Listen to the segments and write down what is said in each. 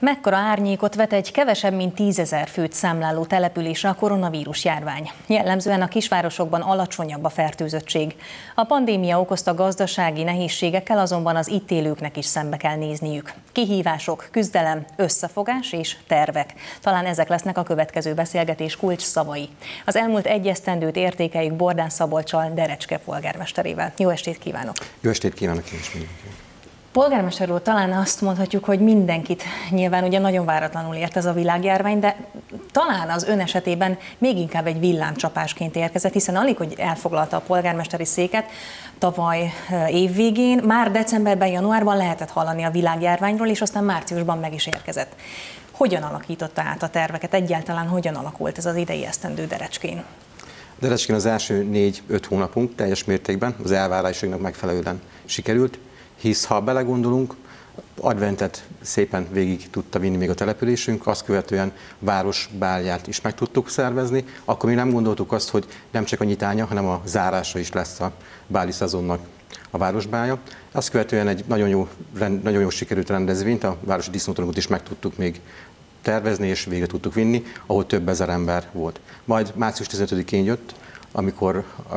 Mekkora árnyékot vet egy kevesebb, mint tízezer főt számláló településre a koronavírus járvány? Jellemzően a kisvárosokban alacsonyabb a fertőzöttség. A pandémia okozta gazdasági nehézségekkel azonban az itt élőknek is szembe kell nézniük. Kihívások, küzdelem, összefogás és tervek. Talán ezek lesznek a következő beszélgetés kulcs szavai. Az elmúlt egy esztendőt értékeljük Bordán Szabolcsal, Derecske polgármesterével. Jó estét kívánok! Jó estét kívánok én is mindenkinek! Polgármester úr, talán azt mondhatjuk, hogy mindenkit nyilván ugye nagyon váratlanul ért ez a világjárvány, de talán az ön esetében még inkább egy villámcsapásként érkezett, hiszen alig, hogy elfoglalta a polgármesteri széket tavaly évvégén, már decemberben, januárban lehetett hallani a világjárványról, és aztán márciusban meg is érkezett. Hogyan alakította át a terveket? Egyáltalán hogyan alakult ez az idei esztendő Derecskén? Derecskén az első négy-öt hónapunk teljes mértékben az elvárásainknak megfelelően sikerült hisz ha belegondolunk, adventet szépen végig tudta vinni még a településünk, azt követően városbálját is meg tudtuk szervezni, akkor mi nem gondoltuk azt, hogy nem csak a nyitánya, hanem a zárása is lesz a báli szezonnak a városbálja. Azt követően egy nagyon jó, nagyon jó sikerült rendezvényt, a városi disznótorokat is meg tudtuk még tervezni, és végre tudtuk vinni, ahol több ezer ember volt. Majd március 15-én jött, amikor a,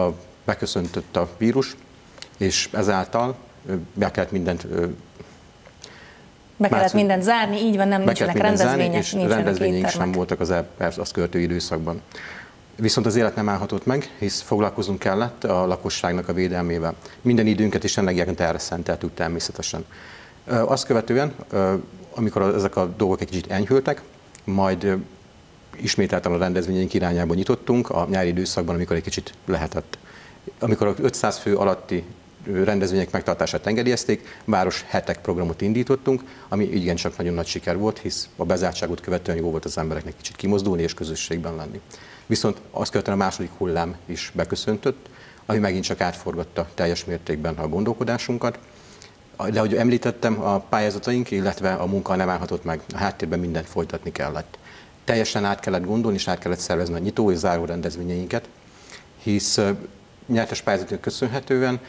a beköszöntött a vírus, és ezáltal be kellett mindent be kellett mindent zárni, így van, nem nincsenek rendezvények, és rendezvények sem voltak az azt követő időszakban. Viszont az élet nem állhatott meg, hisz foglalkozunk kellett a lakosságnak a védelmével. Minden időnket és energiákat erre szenteltük természetesen. Azt követően, amikor ezek a dolgok egy kicsit enyhültek, majd ismételten a rendezvényeink irányába nyitottunk a nyári időszakban, amikor egy kicsit lehetett. Amikor a 500 fő alatti rendezvények megtartását engedélyezték, város hetek programot indítottunk, ami igencsak nagyon nagy siker volt, hisz a bezártságot követően jó volt az embereknek kicsit kimozdulni és közösségben lenni. Viszont azt követően a második hullám is beköszöntött, ami megint csak átforgatta teljes mértékben a gondolkodásunkat. De ahogy említettem, a pályázataink, illetve a munka nem állhatott meg, a háttérben mindent folytatni kellett. Teljesen át kellett gondolni, és át kellett szervezni a nyitó és záró rendezvényeinket, hisz nyertes pályázatok köszönhetően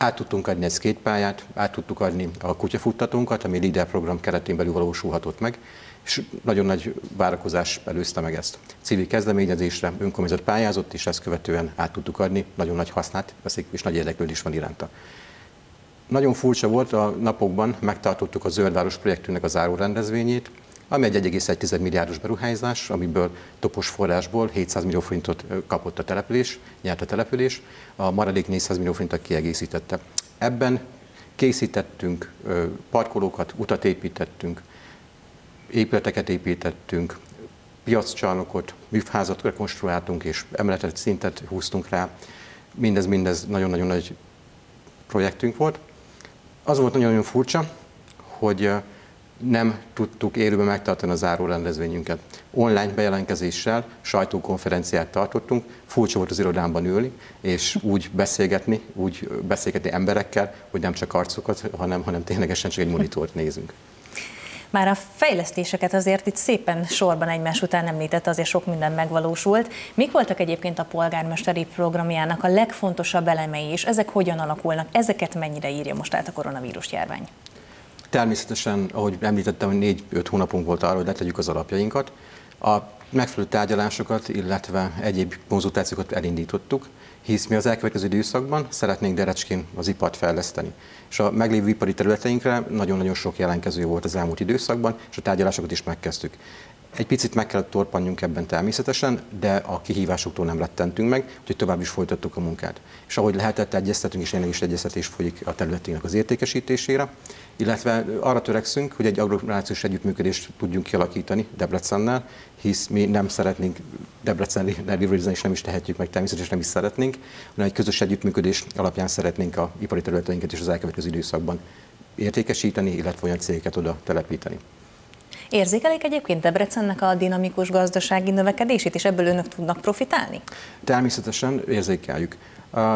át tudtunk adni egy szkétpályát, át tudtuk adni a kutyafuttatónkat, ami LIDER program keretén belül valósulhatott meg, és nagyon nagy várakozás előzte meg ezt. Civil kezdeményezésre önkormányzat pályázott, és ezt követően át tudtuk adni, nagyon nagy hasznát veszik, és nagy érdeklődés van iránta. Nagyon furcsa volt a napokban, megtartottuk a Zöldváros projektünknek a záró rendezvényét, ami egy 1,1 milliárdos beruházás, amiből topos forrásból 700 millió forintot kapott a település, nyert a település, a maradék 400 millió forintot kiegészítette. Ebben készítettünk parkolókat, utat építettünk, épületeket építettünk, piaccsarnokot, műfházat rekonstruáltunk és emeletet szintet húztunk rá. Mindez, mindez nagyon-nagyon nagy projektünk volt. Az volt nagyon-nagyon furcsa, hogy nem tudtuk élőben megtartani a záró rendezvényünket. Online bejelentkezéssel sajtókonferenciát tartottunk, furcsa volt az irodámban ülni, és úgy beszélgetni, úgy beszélgetni emberekkel, hogy nem csak arcokat, hanem, hanem ténylegesen csak egy monitort nézünk. Már a fejlesztéseket azért itt szépen sorban egymás után említett, azért sok minden megvalósult. Mik voltak egyébként a polgármesteri programjának a legfontosabb elemei, és ezek hogyan alakulnak? Ezeket mennyire írja most át a koronavírus járvány? Természetesen, ahogy említettem, hogy négy-öt hónapunk volt arra, hogy letegyük az alapjainkat. A megfelelő tárgyalásokat, illetve egyéb konzultációkat elindítottuk, hisz mi az elkövetkező időszakban szeretnénk Derecskén az ipart fejleszteni. És a meglévő ipari területeinkre nagyon-nagyon sok jelentkező volt az elmúlt időszakban, és a tárgyalásokat is megkezdtük. Egy picit meg kellett torpanjunk ebben természetesen, de a kihívásoktól nem rettentünk meg, úgyhogy tovább is folytattuk a munkát. És ahogy lehetett, egyeztetünk, és jelenleg is egyeztetés folyik a területének az értékesítésére, illetve arra törekszünk, hogy egy agglomerációs együttműködést tudjunk kialakítani Debrecennel, hisz mi nem szeretnénk Debrecen liberalizálni, és nem is tehetjük meg, természetesen nem is szeretnénk, hanem egy közös együttműködés alapján szeretnénk a ipari területeinket is az elkövetkező időszakban értékesíteni, illetve olyan cégeket oda telepíteni. Érzékelik egyébként Debrecennek a dinamikus gazdasági növekedését, és ebből önök tudnak profitálni? Természetesen érzékeljük.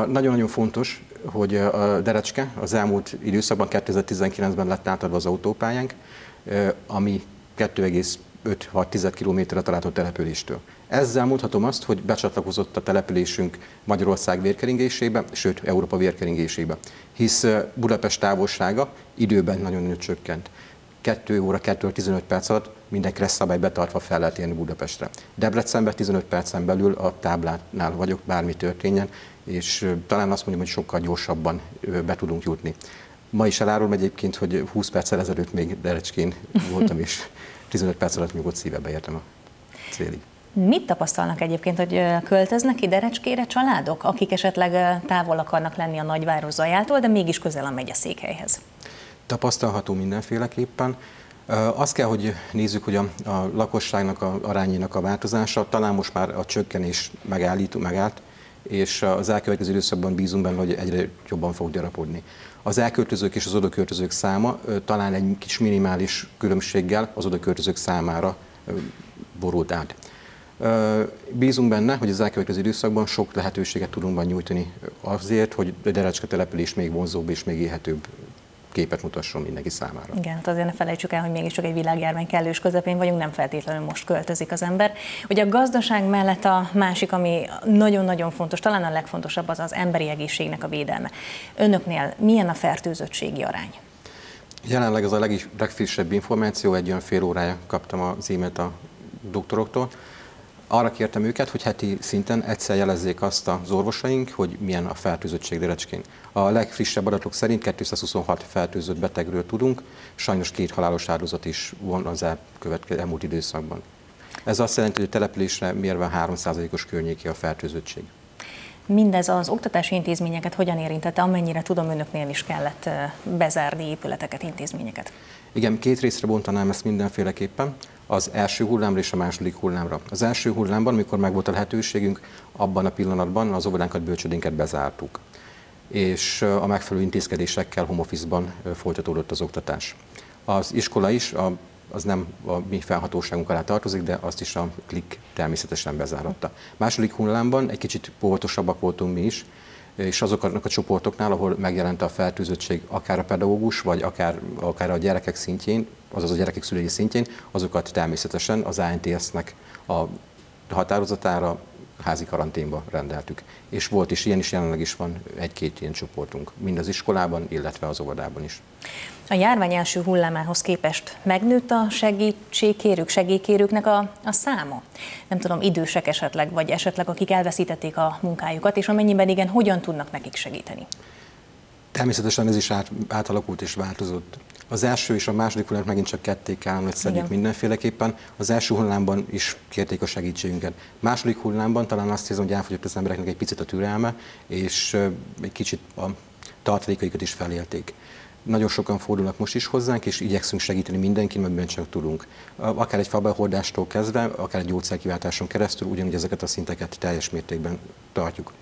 Nagyon-nagyon fontos, hogy a Derecske az elmúlt időszakban 2019-ben lett átadva az autópályánk, ami 2,5-6 kilométerre található településtől. Ezzel mondhatom azt, hogy becsatlakozott a településünk Magyarország vérkeringésébe, sőt Európa vérkeringésébe, hisz Budapest távolsága időben nagyon-nagyon csökkent. 2 óra 2 15 perc alatt minden szabály betartva fel lehet érni Budapestre. Debrecenben 15 percen belül a táblánál vagyok, bármi történjen, és talán azt mondom, hogy sokkal gyorsabban be tudunk jutni. Ma is elárulom egyébként, hogy 20 perccel ezelőtt még Derecskén voltam, és 15 perc alatt nyugodt szívebe értem a célig. Mit tapasztalnak egyébként, hogy költöznek ide Recskére családok, akik esetleg távol akarnak lenni a nagyváros zajától, de mégis közel a megyeszékhelyhez? Tapasztalható mindenféleképpen. Azt kell, hogy nézzük, hogy a, a lakosságnak a arányénak a változása, talán most már a csökkenés megállít, megállt, és az elkövetkező időszakban bízunk benne, hogy egyre jobban fog gyarapodni. Az elköltözők és az odaköltözők száma talán egy kis minimális különbséggel az odaköltözők számára borult át. Bízunk benne, hogy az elkövetkező időszakban sok lehetőséget tudunk majd nyújtani azért, hogy a Derecske település még vonzóbb és még éhetőbb képet mutasson mindenki számára. Igen, hát azért ne felejtsük el, hogy mégiscsak egy világjárvány kellős közepén vagyunk, nem feltétlenül most költözik az ember. Ugye a gazdaság mellett a másik, ami nagyon-nagyon fontos, talán a legfontosabb az az emberi egészségnek a védelme. Önöknél milyen a fertőzöttségi arány? Jelenleg az a legfrissebb információ, egy olyan fél órája kaptam az e-mailt a doktoroktól, arra kértem őket, hogy heti szinten egyszer jelezzék azt az orvosaink, hogy milyen a fertőzöttség Derecskén. A legfrissebb adatok szerint 226 fertőzött betegről tudunk, sajnos két halálos áldozat is van az elkövetkező elmúlt időszakban. Ez azt jelenti, hogy a településre mérve 3%-os környéki a fertőzöttség. Mindez az oktatási intézményeket hogyan érintette, amennyire tudom, önöknél is kellett bezárni épületeket, intézményeket? Igen, két részre bontanám ezt mindenféleképpen az első hullámra és a második hullámra. Az első hullámban, amikor megvolt a lehetőségünk, abban a pillanatban az óvodánkat, bölcsödénket bezártuk és a megfelelő intézkedésekkel home office-ban folytatódott az oktatás. Az iskola is, a, az nem a mi felhatóságunk alá tartozik, de azt is a klik természetesen bezáratta. Második hullámban egy kicsit óvatosabbak voltunk mi is, és azoknak a csoportoknál, ahol megjelent a fertőzöttség, akár a pedagógus, vagy akár, akár a gyerekek szintjén, azaz a gyerekek szülői szintjén, azokat természetesen az ANTS-nek a határozatára házi karanténba rendeltük. És volt is ilyen is, jelenleg is van egy-két ilyen csoportunk, mind az iskolában, illetve az óvodában is. A járvány első hullámához képest megnőtt a segítségkérők, segélykérőknek a, a száma? Nem tudom, idősek esetleg, vagy esetleg akik elveszítették a munkájukat, és amennyiben igen, hogyan tudnak nekik segíteni? Természetesen ez is át, átalakult és változott. Az első és a második hullám megint csak ketté kell, hogy szedjük mindenféleképpen. Az első hullámban is kérték a segítségünket. Második hullámban talán azt hiszem, hogy elfogyott az embereknek egy picit a türelme, és egy kicsit a tartalékaikat is felélték. Nagyon sokan fordulnak most is hozzánk, és igyekszünk segíteni mindenkin, amiben csak tudunk. Akár egy fabelhordástól kezdve, akár egy gyógyszerkiváltáson keresztül, ugyanúgy ezeket a szinteket teljes mértékben tartjuk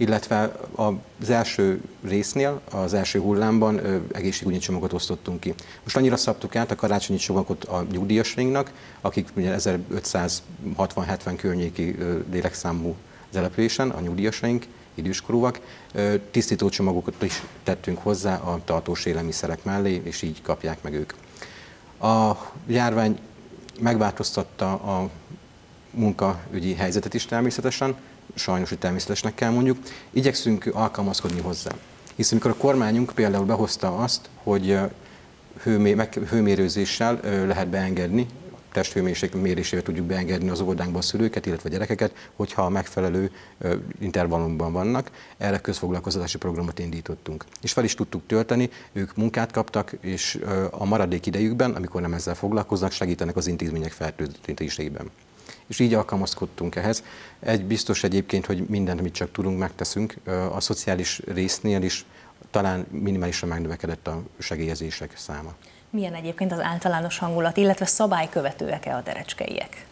illetve az első résznél, az első hullámban egészségügyi csomagot osztottunk ki. Most annyira szabtuk át a karácsonyi csomagot a nyugdíjasainknak, akik 1560-70 környéki lélekszámú településen, a nyugdíjasaink, időskorúak, tisztító csomagokat is tettünk hozzá a tartós élelmiszerek mellé, és így kapják meg ők. A járvány megváltoztatta a munkaügyi helyzetet is természetesen, sajnos, hogy természetesnek kell mondjuk, igyekszünk alkalmazkodni hozzá. Hiszen amikor a kormányunk például behozta azt, hogy hőmérőzéssel lehet beengedni, testhőmérséklet tudjuk beengedni az óvodánkba a szülőket, illetve a gyerekeket, hogyha a megfelelő intervallumban vannak. Erre közfoglalkozatási programot indítottunk. És fel is tudtuk tölteni, ők munkát kaptak, és a maradék idejükben, amikor nem ezzel foglalkoznak, segítenek az intézmények fertőzésében és így alkalmazkodtunk ehhez. Egy biztos egyébként, hogy mindent, amit csak tudunk, megteszünk. A szociális résznél is talán minimálisan megnövekedett a segélyezések száma. Milyen egyébként az általános hangulat, illetve szabálykövetőek-e a derecskeiek?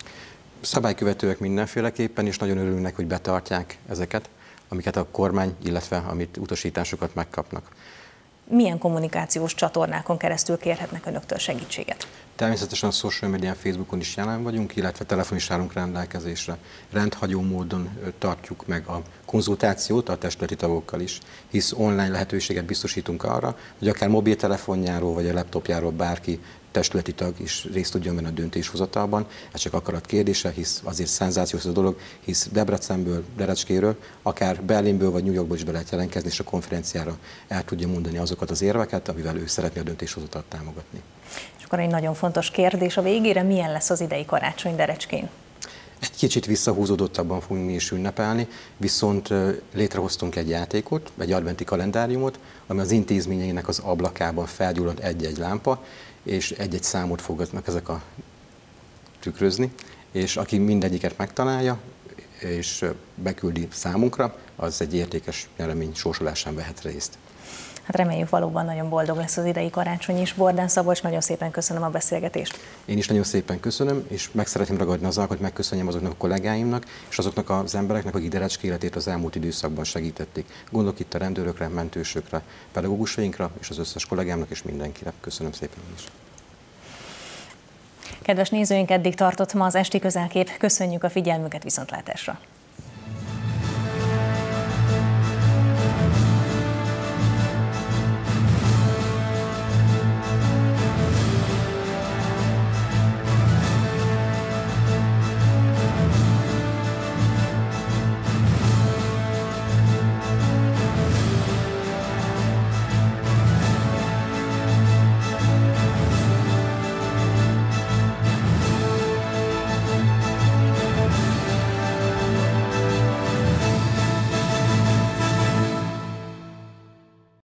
Szabálykövetőek mindenféleképpen, és nagyon örülnek, hogy betartják ezeket, amiket a kormány, illetve amit utasításokat megkapnak milyen kommunikációs csatornákon keresztül kérhetnek önöktől segítséget? Természetesen a social media Facebookon is jelen vagyunk, illetve telefon is állunk rendelkezésre. Rendhagyó módon tartjuk meg a konzultációt a testületi tagokkal is, hisz online lehetőséget biztosítunk arra, hogy akár mobiltelefonjáról vagy a laptopjáról bárki testületi tag is részt tudjon venni a döntéshozatalban. Ez csak akarat kérdése, hisz azért szenzációs a dolog, hisz Debrecenből, Derecskéről, akár Berlinből vagy New Yorkból is be lehet jelentkezni, és a konferenciára el tudja mondani azokat az érveket, amivel ő szeretné a döntéshozatalt támogatni. És akkor egy nagyon fontos kérdés a végére, milyen lesz az idei karácsony Derecskén? Egy kicsit visszahúzódottabban fogunk mi is ünnepelni, viszont létrehoztunk egy játékot, egy adventi kalendáriumot, ami az intézményeinek az ablakában felgyullad egy-egy lámpa, és egy-egy számot fognak ezek a tükrözni, és aki mindegyiket megtalálja, és beküldi számunkra, az egy értékes nyeremény sorsolásán vehet részt. Hát reméljük valóban nagyon boldog lesz az idei karácsony is. Bordán Szabolcs, nagyon szépen köszönöm a beszélgetést. Én is nagyon szépen köszönöm, és meg szeretném ragadni az hogy megköszönjem azoknak a kollégáimnak, és azoknak az embereknek, akik Derecski életét az elmúlt időszakban segítették. Gondolok itt a rendőrökre, mentősökre, pedagógusainkra, és az összes kollégámnak, és mindenkire. Köszönöm szépen is. Kedves nézőink, eddig tartott ma az esti közelkép. Köszönjük a figyelmüket viszontlátásra!